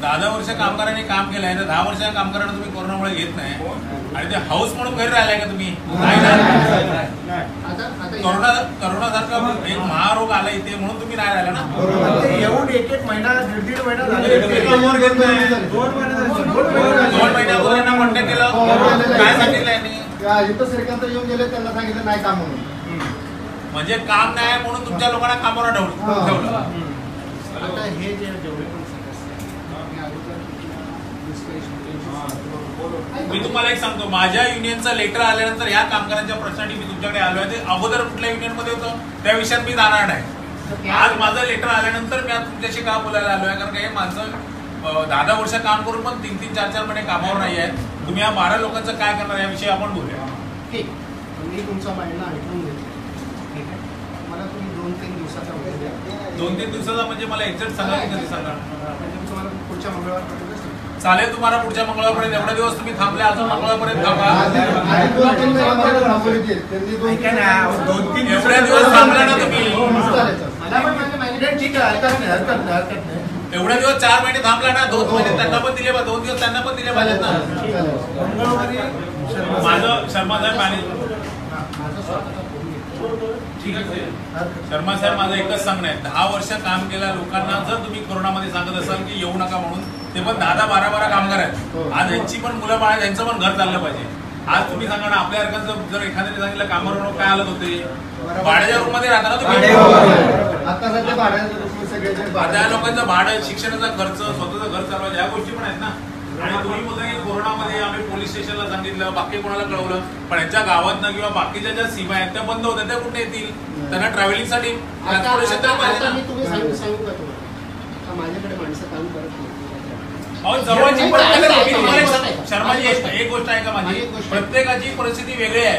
दहा दहा वर्ष कामगारांनी काम केलंय तर दहा वर्ष कामगारांना तुम्ही कोरोनामुळे घेत नाही. आणि ते हाऊस म्हणून घरी राहिलाय का तुम्ही? करोना करोना सारखा एक महारोग आला इथे म्हणून तुम्ही नाही राहिला ना? ते येऊन एक एक महिना दीड दीड महिना झाले. एकावर घेत नाही. दोन महिने. दोन. दोन कॉन्टॅक्ट केलं काय सांगितलं यांनी? इथं श्रीकांत येऊन गेले त्यांना सांगितलं नाही काम म्हणून. म्हणजे काम नाही म्हणून तुमच्या लोकांना कामावर ठेवलं ठेवलं आता हे जे जेवढे पण सदस्य आहेत, मी अगोदर विश्लेषण मी तुम्हाला एक सांगतो माझ्या युनियनचं लेटर आल्यानंतर ह्या कामगारांच्या प्रश्नासाठी मी तुमच्याकडे आलो आहे ते अगोदर कुठल्या युनियनमध्ये होतं? त्या विषयात मी जाणार नाही. आज माझं लेटर आल्यानंतर मी आज तुमच्याशी का बोलायला आलोय? कारण का हे माणसं अं, दहा दहा वर्ष काम करून पण तीन तीन चार चार महिने कामावर नाही आहेत. तुम्ही या बारा लोकांचं काय करणार याविषयी आपण बोलूया. ठीक. मी तुमचं म्हणणं ऐकून घेतलं ठीक आहे? मला तुम्ही दोन तीन दिवसाचा वेळ द्या. दोन तीन दिवसाचा म्हणजे मला एक्झॅक्ट सांगा. सांगा म्हणजे तुम्हाला पुढच्या मंगळवारपर्यंत. चालेल तुम्हाला पुढच्या मंगळवारपर्यंत. एवढे दिवस तुम्ही थांबले अजून मंगळवारपर्यंत थांबा. आधी दोन तीन एवढ्या दिवस थांबला ना तुम्ही. एवढ्या दिवस चार महिने थांबला ना दोन महिने त्यांना पण दिले दोन दिवस त्यांना पण दिले पाहिजेत ना. चालेल. मंगळवारी शर्मा माझं शर्मा साहेब मॅनेजर हा, ठीक आहे हरकत शर्मा साहेब माझं एकच सांगणं आहे. दहा वर्ष काम केल्या लोकांना जर तुम्ही कोरोनामध्ये सांगत असाल की येऊ नका म्हणून ते पण दहा दहा बारा बारा कामगार आहेत. आज यांची पण मुलं बाळ यांचं पण घर चाललं पाहिजे. आज तुम्ही सांगा ना आपल्या सारखं जर एखाद्याने सांगितलं कामावर काय हालत होते? भाड्याच्या रूममध्ये राहता ना तुम्ही? आता या लोकांचं भाडं शिक्षणाचा खर्च स्वतःचं घर चालवायचं या गोष्टी पण आहेत ना. आणि तुम्ही बोलता की कोरोनामध्ये आम्ही पोलीस स्टेशनला सांगितलं बाकी कोणाला कळवलं पण यांच्या गावातनं किंवा बाकीच्या ज्या सीमा आहेत त्या बंद होत्या त्या कुठे येतील? त्यांना ट्रान्सपोर्टेशन तर पाहिजे ना तुम्हाला? आता माझ्याकडे माणसं काम करत नाही. जवळची. शर्माजी एक गोष्ट आहे. का माझी. प्रत्येकाची परिस्थिती वेगळी आहे.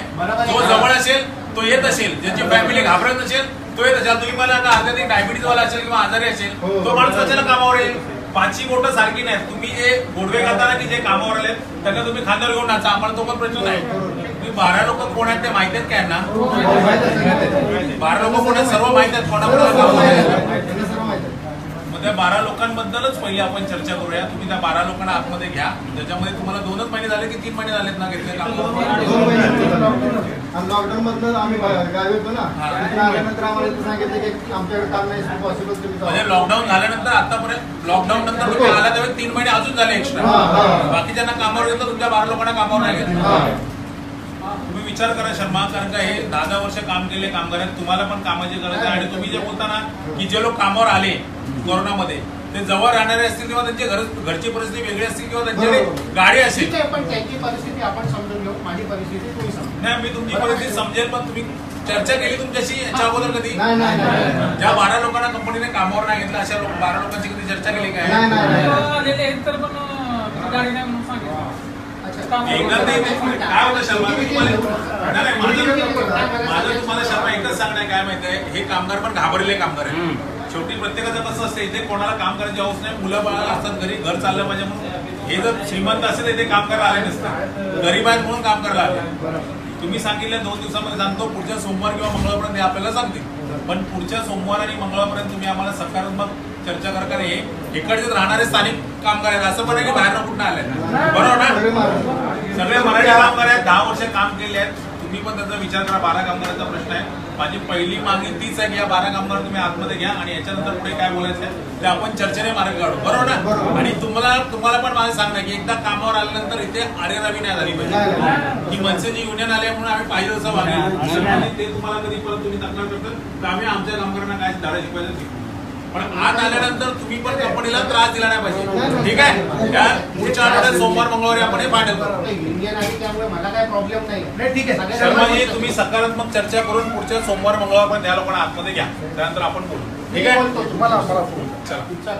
जो जवळ असेल तो येत असेल. ज्याची फॅमिली घाबरत नसेल तो येत असेल. तुम्ही मला आता अर्ध्यात डायबिटीज वाला असेल किंवा आजारी असेल हो, तो. माणूस कशाला कामावर येईल? पाचही बोट सारखी नाहीत. तुम्ही जे गोडवे खाताना की जे कामावर आले त्यांना तुम्ही खांद्यावर घेऊन नाचा. आम्हाला तो पण प्रश्न नाही. तुम्ही बारा लोक कोण आहेत ते माहीत आहेत काय ना बारा लोक कोण आहेत? सर्व माहीत आहेत. सर्व त्या बारा लोकांबद्दलच पहिले आपण चर्चा करूया. तुम्ही त्या बारा लोकांना आतमध्ये घ्या. त्याच्यामध्ये तुम्हाला दोनच महिने झाले की तीन महिने झालेत ना घेतले लॉकडाऊन मधनं आम्ही बा- गावी होतो ना. तिथे आल्यानंतर आम्हाला इथं सांगितलं की आमच्याकडे काम नाही पॉसिबल तुम्ही म्हणजे. लॉकडाऊन झाल्यानंतर आतापर्यंत लॉकडाऊन नंतर तुम्ही आला त्यावेळी तीन महिने अजून झाले एक्स्ट्रा. बाकीच्यांना कामावर घेतलं तुमच्या बारा लोकांना कामावर नाही घेतलं. तुम्ही विचार करा शर्मा कारण का हे दहा दहा वर्ष काम केले कामगार आहेत तुम्हाला पण कामाची गरज आहे. आणि तुम्ही जे बोलता ना की जे लोक कामावर आले कोरोनामध्ये ते जवळ राहणारे असतील किंवा त्यांची घर घरची परिस्थिती वेगळी असतील किंवा त्यांच्याकडे. गाडी असेल. ठीक आहे पण त्यांची परिस्थिती आपण समजून घेऊ. माझी परिस्थिती तुम्ही समजून नाही मी तुमची परिस्थिती समजेल पण तुम्ही चर्चा केली तुमच्याशी याच्या अगोदर कधी? नाही नाही नाही नाही. ज्या बारा लोकांना कंपनीने कामावर नाही घेतलं अशा लोक बारा लोकांची कधी चर्चा केली काय? नाही नाही नाही. आलेले आहेत तर पण अं, गाडी नाही म्हणून सांगितलं. अच्छा. एकदा ते ते- काय होतं शर्मा? मी तुम्हाला नाही, नाही, माझं माझं तुम्हाला शर्मा एकच सांगणं आहे काय माहितीये हे कामगार पण घाबरलेले कामगार आहेत. शेवटी प्रत्येकाचं कसं असतं इथे कोणाला काम करायची हौस नाही मुलं बाळाला असतात घरी घर चाललं पाहिजे म्हणून. हे जर श्रीमंत असेल इथे काम करायला आले नसतं. गरीब आहेत म्हणून काम करायला आले. तुम्ही सांगितलं दोन दिवसामध्ये सांगतो पुढच्या सोमवार किंवा मंगळवारपर्यंत हे आपल्याला सांगतील पण पुढच्या सोमवार आणि मंगळवारपर्यंत तुम्ही आम्हाला सकारात्मक चर्चा करता हे इकडचे राहणारे स्थानिक कामगार आहेत. असं पण आहे की बाहेर कुठं आले बरोबर सगळे ना? सगळे मराठी कामगार आहेत दहा वर्ष काम केले आहेत. तुम्ही पण त्याचा विचार करा बारा कामगारांचा प्रश्न आहे. माझी पहिली मागणी तीच आहे की या बारा कामगार तुम्ही आतमध्ये घ्या आणि याच्यानंतर पुढे काय बोलायचं आहे ते आपण चर्चेने मार्ग काढू. बरोबर ना. आणि तुम्हाला तुम्हाला पण माझं सांगणं आहे की एकदा कामावर आल्यानंतर इथे अरेरावी नाही झाली पाहिजे. की मनसेची युनियन आले म्हणून आम्ही पाहिजे वागलं. आणि ते तुम्हाला कधी परत तुम्ही तक्रार करता तर आम्ही आमच्या कामगारांना काय धडा शिकवायचं ते शिकवू. पण आत आल्यानंतर तुम्ही पण कंपनीला त्रास दिला नाही पाहिजे. ठीक आहे? या पुढच्या आठवड्यात सोमवार मंगळवारी आपण हे फायनल करू. इंडियन आहे त्यामुळे मला काय प्रॉब्लेम नाही. नाही ठीक आहे. शर्माजी तुम्ही सकारात्मक चर्चा करून पुढच्या सोमवार मंगळवार पण त्या लोकांना आतमध्ये घ्या. त्यानंतर आपण बोलू. ठीक आहे? तुम्हाला चला.